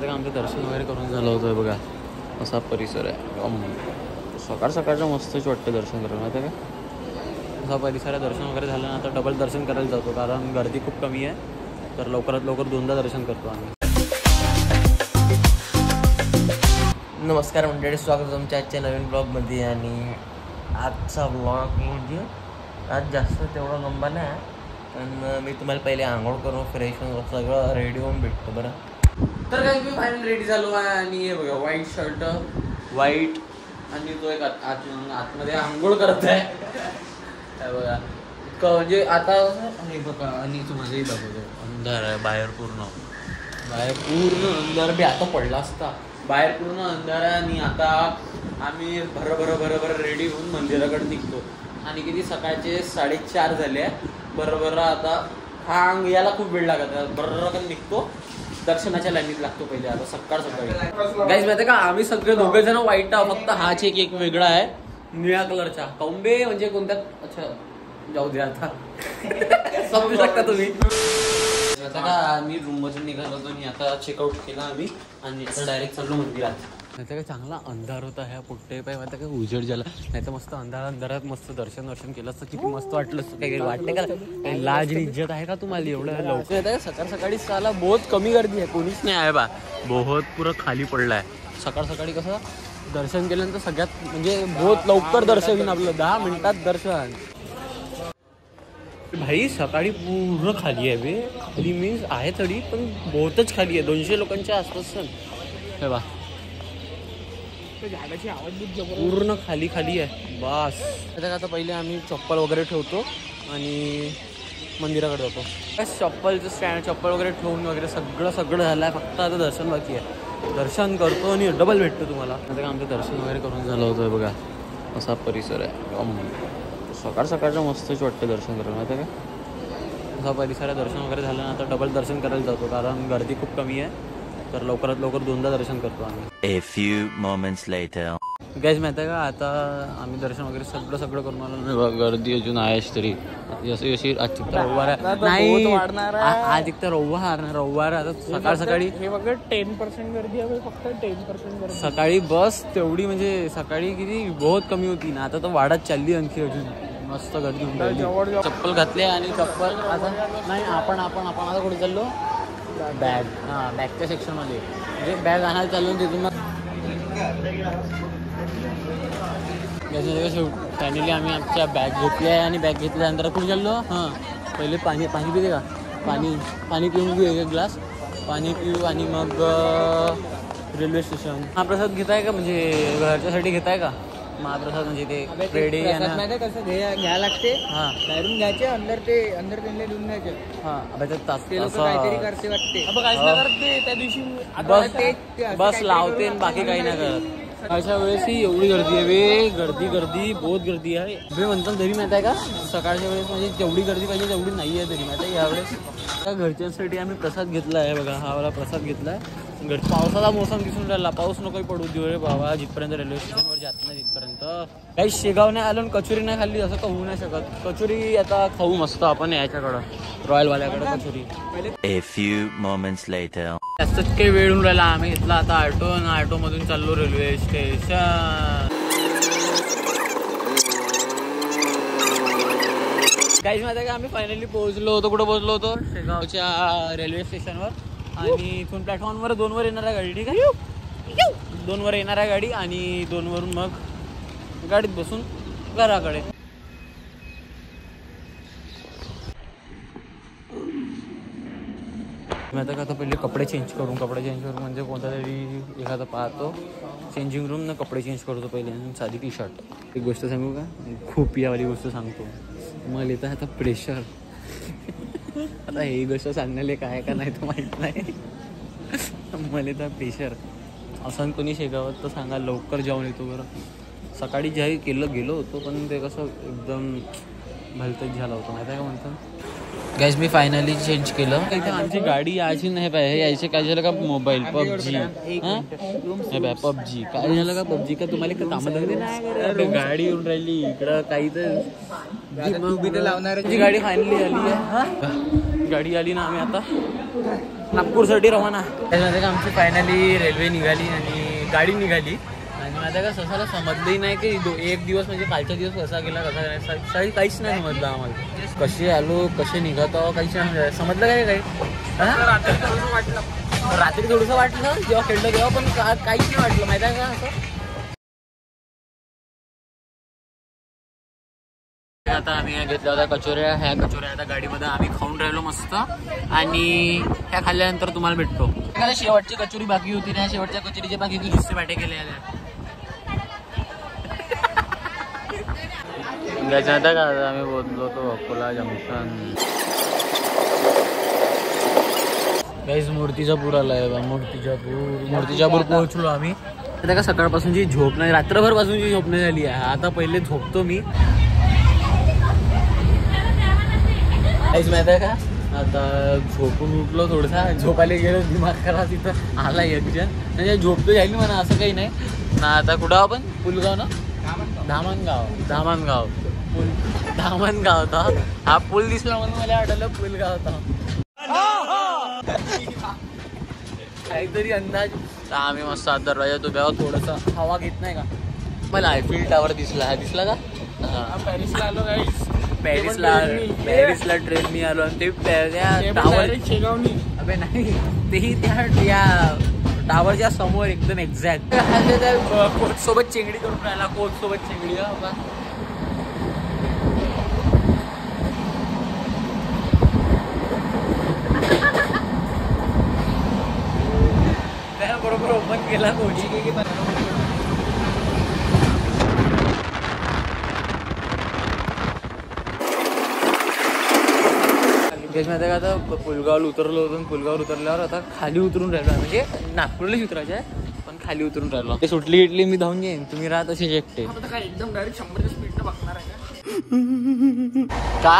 आता का आमचं दर्शन वगैरे करून झालं होतं बघा. असा परिसर आहे. सकाळ सकाळचं मस्तच वाटतं दर्शन करायला माहिती का? असा परिसर आहे दर्शन वगैरे झालं ना तर डबल दर्शन करायला जातो. कारण गर्दी खूप कमी आहे. तर लवकरात लवकर दोनदा दर्शन करतो आम्ही. नमस्कार मंडळी स्वागत तुमच्या आजच्या नवीन ब्लॉगमध्ये आणि आजचा ब्लॉग म्हणजे आज जास्त तेवढा लंबा नाही आहे. पण मी तुम्हाला पहिले आंघोळ करून फ्रेश होऊन सगळं रेडी होऊन भेटतो बरं. तर काही मी फायनल रेडी झालो आहे आणि हे बघा व्हाईट शर्ट व्हाईट आणि तो एक आत आत- आतमध्ये आंघोळ करत आहे. हे बघा. इतकं म्हणजे आता हे बघा आणि तुम्हालाही दाखवतो. अंधार आहे बाहेर पूर्ण. बाहेर पूर्ण अंधार. बी आता पडला असता. बाहेर पूर्ण अंधार आहे आणि आता आम्ही भर भर भर भर रेडी होऊन मंदिराकडे निघतो. आणि किती सकाळचे साडेचार झाले बरोबर आता हा अंग याला खूप वेळ लागत आहे. बरोबर निघतो. दर्शनाच्या लाईनीत लागतो पहिले आता सकाळ सकाळी. गाईज माहिती का आम्ही सगळे दोघे जण वाईट आहोत फक्त हाच एक एक वेगळा आहे. निळ्या कलरचा कौंबे म्हणजे कोणत्या? अच्छा जाऊ द्या आता. समजू शकता तुम्ही. आता का आम्ही रूम मधून निघालो होतो आणि आता चेकआउट केला आम्ही आणि आता डायरेक्ट चाललो मंदिरात. माहिती काय चांगला अंधार होता ह्या पुट्टे पाय माहिती काय उजेड झाला. नाही तर मस्त अंधार अंधारात मस्त दर्शन दर्शन केलं असतं. किती मस्त वाटलं असतं. काही वाटतं का? काही लाज इज्जत आहे का तुम्हाला? एवढं लवकर? येतं का सकाळ सकाळी साला बहुत कमी गर्दी आहे. कोणीच नाही आहे बा. बहुत पुरं खाली पडलं आहे सकाळ सकाळी कसं? दर्शन केल्यानंतर सगळ्यात म्हणजे बहुत लवकर दर्शन होईल आपलं. दहा मिनिटात दर्शन. भाई सकाळी पूर्ण खाली आहे बे. खाली मीन्स आहे तरी पण बहुतच खाली आहे. दोनशे लोकांच्या आसपास सण हे बा. पूर्ण खाली खाली आहे. बस. आता आता पहिले आम्ही चप्पल वगैरे ठेवतो आणि मंदिराकडे जातो. बस चप्पलचं स्टँड चप्पल वगैरे ठेवून वगैरे सगळं सगळं झालं आहे. फक्त आता दर्शन बाकी आहे. दर्शन करतो आणि डबल भेटतो तुम्हाला. आता का आमचं दर्शन वगैरे करून झालं होतं बघा. असा परिसर आहे. सकाळ सकाळचं मस्तच वाटतं दर्शन करायला माहिती आहे का? असा परिसर आहे दर्शन वगैरे झालं ना आता डबल दर्शन करायला जातो. कारण गर्दी खूप कमी आहे. तर लवकरात लवकर दोनदा दर्शन करतो आम्ही. A few moments later. Guys माहिती आहे का? आता आम्ही दर्शन वगैरे सगळं सगळं करून आलो. गर्दी अजून आहेच तरी. जशी जशी आज चिकता रविवार आहे. नाही. आज एक तर रविवार ना. रविवार आता सकाळ सकाळी हे बघा टेन पर्सेंट गर्दी आहे फक्त टेन पर्सेंट गर्दी सकाळी बस तेवढी म्हणजे सकाळी किती? बहुत कमी होती ना. आता तर वाढत चालली आणखी अजून. मस्त गर्दी. चप्पल घातली आणि चप्पल आता नाही आपण आपण आपण आता कुठे चाललो. बॅग हां बॅगच्या सेक्शनमध्ये म्हणजे बॅग आणायला चाललो मग तिथून फॅमिली आम्ही आमच्या बॅग घेतली आहे आणि बॅग घेतल्यानंतर कुठे चाललो? हां पहिले पाणी पाणी पिते का? पाणी पाणी पिऊन घेऊ एक ग्लास. पाणी पिऊ आणि मग रेल्वे स्टेशन. हा प्रसाद घेताय का? म्हणजे घरच्यासाठी घेताय का? महाप्रसाद म्हणजे ते रेडी माहिती कसं घ्या घ्या लागते. हां. बाहेरून घ्यायचे अंदर ते अंदर त्यांना देऊन द्यायचे हां अबे ते तास काहीतरी करते वाटते. अब काहीच नाही करत ते त्या दिवशी बस ते- बस लावते आणि बाकी काही नाही आपण करत. अशा वेळेस ही एवढी गर्दी आहे गर्दी गर्दी बहुत गर्दी आहे. बे म्हणतात तरी माहिती आहे का? सकाळच्या वेळेस म्हणजे जेवढी गर्दी पाहिजे तेवढी नाही आहे तरी माहिती आहे. यावेळेस त्या घरच्यांसाठी आम्ही प्रसाद घेतला आहे बघा हा वाला प्रसाद घेतला आहे घर पावसाचा मोसम दिसून राहिला पाऊस नको पडू देऊ रे बाबा. जिथपर्यंत रेल्वे स्टेशनवर जात नाही तिथपर्यंत. काही शेगाव नाही आलो आणि कचोरी नाही खाल्ली असं तर होऊ नाही शकत. कचोरी आता खाऊ मस्त आपण याच्याकडं रॉयलवाल्याकडं kachori. A few moments later. जास्तच काही वेळ होऊन राहिला. आम्ही घेतला आता ऑटो आणि ऑटो मधून चाललो रेल्वे स्टेशन काहीच माहिती का आम्ही फायनली पोहोचलो होतो. कुठं पोहोचलो होतो? शेगावच्या रेल्वे स्टेशनवर आणि इथून प्लॅटफॉर्मवर दोनवर येणार आहे गाडी ठीक आहे? दोनवर येणार आहे गाडी आणि दोनवरून मग गाडीत बसून घराकडे. मी आता का आता पहिले कपडे चेंज करून कपडे चेंज करून म्हणजे कोणता तरी एखादा पाहतो. चेंजिंग रूम ना कपडे चेंज करतो पहिले. साधी टी शर्ट एक गोष्ट सांगू का? खूप यावाली गोष्ट सांगतो. मला येतं आता प्रेशर आता ही गोष्ट सांगण्याला काय का नाही तर माहीत नाही. मला येतं प्रेशर असं कोणी शेगावत तर सांगा लवकर जाऊन येतो बरं. सकाळी ज्याही केलं गेलो होतो पण ते कसं एकदम भलतच झालं होतं. माहिती आहे का म्हणतं गॅस मी फायनली चेंज केलं. इथे आमची गाडी यायची नाही पाहिजे यायचे काय झालं का? Mobile PUBG. हे? Bye PUBG. काय झालं का? पबजी का तुम्हाला नाही गाडी येऊन राहिली. इकडं काही तर लावणार गाडी फायनली आली आहे. गाडी आली ना आम्ही आता. नागपूरसाठी रवाना. त्याच्यामध्ये का आमची फायनली रेल्वे निघाली आणि गाडी निघाली. आणि माझ्या का ससाला समजलंही नाही की दो एक दिवस म्हणजे कालचा दिवस कसा गेला कसा सकाळी काहीच नाही समजलं आम्हाला. कसे आलो कसे निघत आहो काहीच नाही समजलं. काय काही? रात्री थोडंसं वाटलं. रात्री थोडंसं वाटलं जेव्हा खेळलं तेव्हा पण काहीच नाही वाटलं. माहिती आहे का असं? आता आम्ही घेतल्या होत्या कचोऱ्या. ह्या कचोऱ्या आता गाडीमध्ये आम्ही खाऊन राहिलो मस्त. आणि ह्या खाल्ल्यानंतर तुम्हाला भेटतो. शेवटची कचोरी बाकी होती ना शेवटच्या कचोरीचे बाकी होती हिस्से वाटे केले त्याच्यानंतर का आता आम्ही बोललो होतो अकोला जंक्शन? काहीच मूर्तिजापूर आलाय बा मूर्तिजापूर. मूर्तिजापूर पोहोचलो आम्ही. आता का सकाळपासूनची झोप नाही रात्रभर पासूनची झोप नाही झाली आहे. आता पहिले झोपतो मी. काहीच माहीत आहे का आता झोपून उठलो थोडसा झोपायला गेलो दिमाग करा तिथं आला एक जण. म्हणजे झोपतो जाईल म्हणा असं काही नाही. ना आता कुठं आपण? पुलगाव ना? धामणगाव. धामणगाव. पूल धामणगाव होता. हा पूल दिसला म्हणून मला वाटलं पुलगाव होता. काहीतरी अंदाज. आम्ही मस्त आत दरवाजा उभ्यावर थोडस हवा घेत नाही का? मला आयफिल टावर दिसला. हा. दिसला का पॅरिसला आलो काही पॅरिसला पॅरिसला ट्रेननी आलो आणि ते टावर अबे नाही तेही त्या या टावरच्या समोर एकदम एक्झॅक्ट कोच सोबत चेंगडी करून राहिला कोच सोबत चेंगडी. त्याबरोबर ओपन केला कोणी तेच माहिती आहे का आता पुलगावला उतरलो होतो पुलगावर उतरल्यावर आता खाली उतरून राहिलो आहे. म्हणजे नागपूरलाच उतरायचं आहे पण खाली उतरून राहिलो. ते सुटली इटली मी धावून येईन. तुम्ही राहत असे एकटे. आता काय एकदम डायरेक्ट शंभरच्या स्पीडनं बघणार आहे का?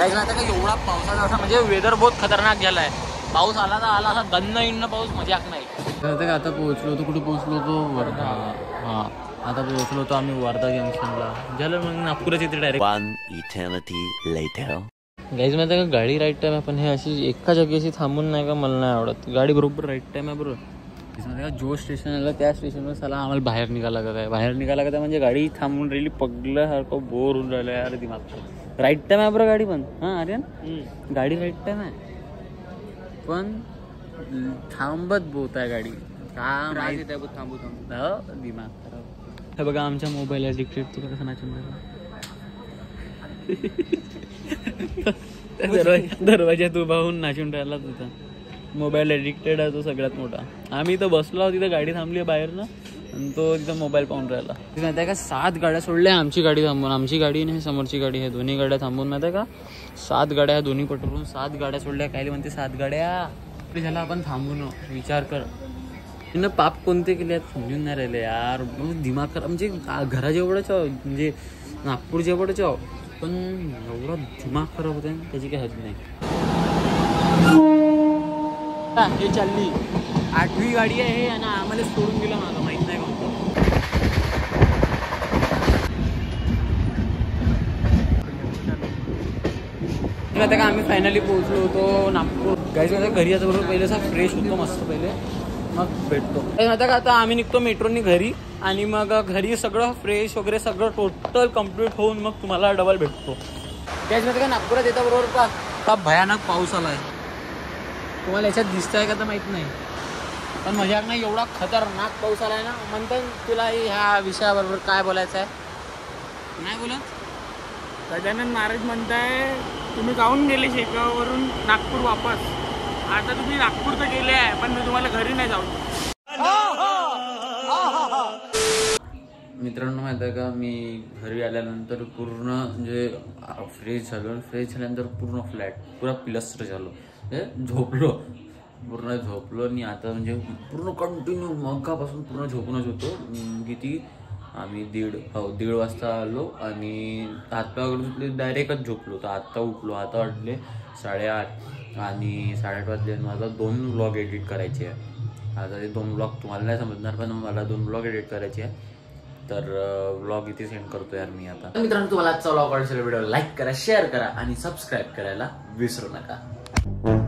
आता का एवढा पावसाचा असा म्हणजे वेदर बहुत खतरनाक झालाय. पाऊस आला तर आला असा दन्न इन्न पाऊस मजाक नाही. आता पोहोचलो होतो. कुठे पोहोचलो होतो? वर्धा. हा. आता पोहोचलो होतो आम्ही वर्धा जंक्शनला झालं मग नागपुरात येते direct One eternity later. Guys माहिती आहे का? गाडी राईट टाईम आहे पण हे अशी एका जागी अशी थांबून नाही का? मला नाही आवडत. गाडी बरोबर राईट टाईम आहे बरोबर. का? जो स्टेशन आलं त्या स्टेशनवर चला आम्हाला बाहेर निघाला का काय बाहेर निघाला का म्हणजे गाडी थांबून राहिली पगल्यासारखं बोर होऊन राहिलं यार दिमाग. राईट टाईम आहे बरं गाडी पण. हां आर्यन? गाडी राईट टाईम आहे. पण थांबत बोत आहे गाडी. का माहीत थांबू थांबू. हो, दिमाग. हे बघा आमच्या मोबाईल ॲडिक्टेड तुला कसं नाचून दरवाजा दरवाज्यात उभा होऊन नाचून राहिला तुझा मोबाईल ॲडिक्टेड आहे तो सगळ्यात मोठा. आम्ही इथं बसलो आहोत तिथं गाडी थांबली बाहेर ना आणि तो तिथं मोबाईल पाहून राहिला. माहिती आहे का सात गाड्या सोडल्या आमची गाडी थांबून. आमची गाडी आणि समोरची गाडी आहे दोन्ही गाड्या थांबून माहिती का? सात गाड्या आहे दोन्ही पटवून सात गाड्या सोडल्या. काय म्हणते सात गाड्या. तरी झाला? आपण थांबून. विचार कर. तिनं पाप कोणते केले आहेत समजून नाही राहिले यार. दिमाग खराब म्हणजे घरा जेवढंच म्हणजे नागपूर जेवढंच पण एवढा दिमाग खराब होते त्याची काही हद नाही. हे चालली. आठवी गाडी आहे आणि आम्हाला सोडून गेलं मला माहीत नाही कोणतं. आता का आम्ही फायनली पोहोचलो होतो नागपूर. गाईज घरी आता बरोबर पहिले असा फ्रेश होतो मस्त पहिले. मग भेटतो. आता का आता आम्ही निघतो मेट्रोनी घरी आणि मग घरी सगळं फ्रेश वगैरे सगळं टोटल कंप्लीट होऊन मग तुम्हाला डबल भेटतो. त्याच्यामध्ये का नागपुरात येता बरोबर का? का भयानक पाऊस आलाय? तुम्हाला याच्यात दिसतंय का तर माहीत नाही. पण मजाक नाही एवढा खतरनाक पाऊस आलाय ना म्हणतात तुला ह्या विषयाबरोबर काय बोलायचं आहे नाही बोलत? गजानन महाराज म्हणताय तुम्ही काहून गेले शेगाववरून नागपूर वापस. आता तुम्ही नागपूर तर गेले आहे पण मी तुम्हाला घरी नाही जाऊ मित्रांनो माहिती आहे का? मी घरी आल्यानंतर पूर्ण म्हणजे फ्रेश झालो. फ्रेश झाल्यानंतर पूर्ण फ्लॅट पुरा प्लस्टर झालो. म्हणजे झोपलो. पूर्ण झोपलो आणि आता म्हणजे पूर्ण कंटिन्यू मगापासून पूर्ण झोपूनच होतो. किती? आम्ही दीड हो दीड वाजता आलो आणि हातपाय डायरेक्टच झोपलो. तर आत्ता उठलो. आता वाटले साडेआठ. आणि साडेआठ वाजले माझा दोन ब्लॉग एडिट करायचे आहे आता ते दोन ब्लॉग तुम्हाला नाही समजणार पण मला दोन ब्लॉग एडिट करायचे आहे तर ब्लॉग इथे सेंड करतो यार मी आता. तर मित्रांनो तुम्हाला आजचा व्लॉग आवडला व्हिडिओ लाईक करा शेअर करा आणि सबस्क्राईब करायला विसरू नका.